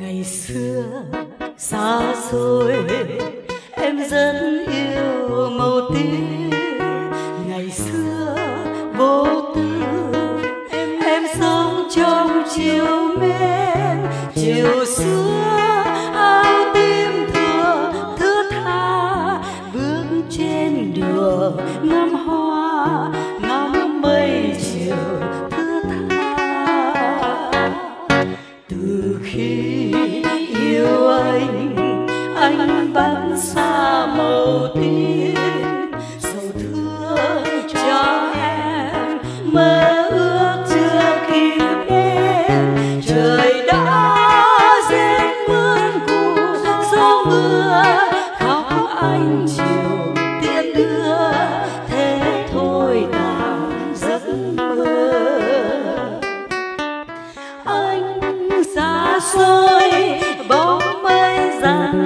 ngày xưa xa xôi, em rất yêu màu tím ngày xưa vô tư em em sống trong chiều bắn xa màu tiên sầu thương cho em, mơ ước chưa kịp đến. Trời đã rên mướn cù gió mưa khóc anh chiều tiên đưa. Thế thôi tàn giấc mơ. Anh xa xôi, bóng mây dần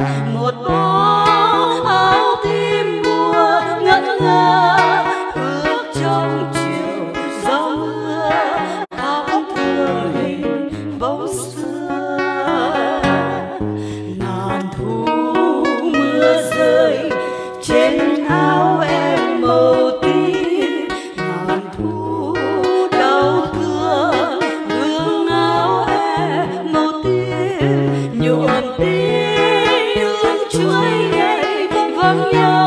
một love you.